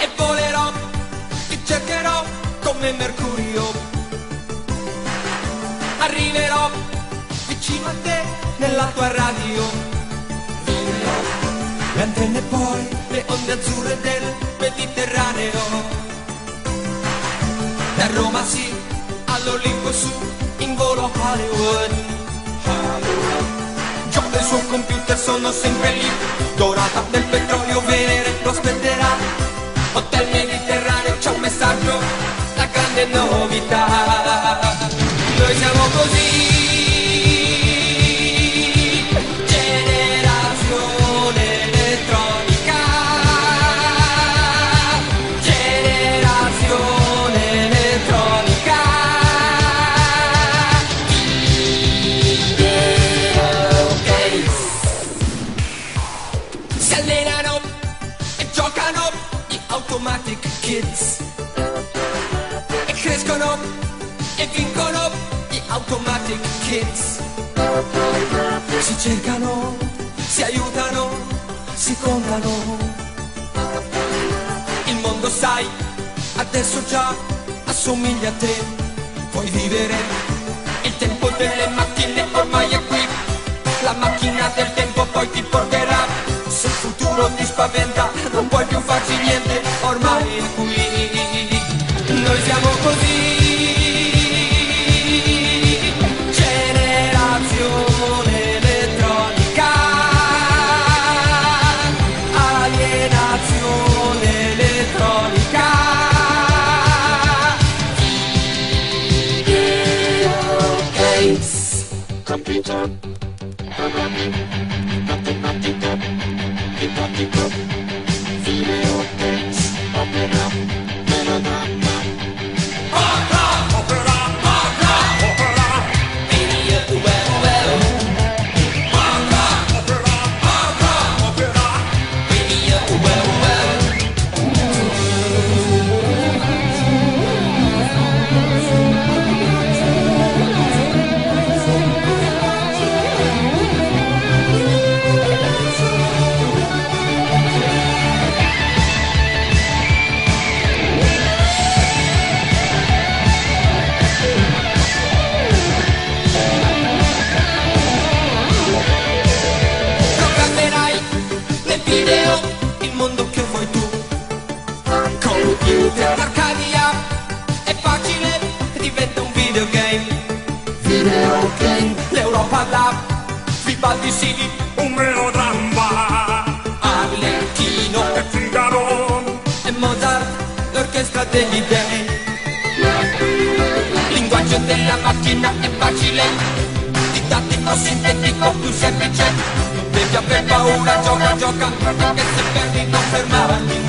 e volerò, ti cercherò come Mercurio. Arriverò vicino a te nella tua radio. Vivrò le antenne poi le onde azzurre del Mediterraneo. Da Roma sì, all'Olimpo su, in volo Hollywood. Hollywood. Gioca il suo computer, sono sempre lì. Dorata del petrolio, Venere lo aspetterà. Hotel Mediterraneo, c'è un messaggio, la grande novità. Noi siamo così. Crescono e vincono gli Automatic Kids. Si cercano, si aiutano, si contano. Il mondo sai, adesso già assomiglia a te. Puoi vivere il tempo delle macchine ormai è qui. La macchina del tempo siamo così. Generazione elettronica. Alienazione elettronica. Videogames. Computer, programming, Sì, un melodramma. Arlecchino. E Figaro. E Mozart, l'orchestra degli dei. Linguaggio della macchina è facile, didattico, sintetico, più semplice. Devi aver paura, gioca, gioca, anche se perdi non fermarti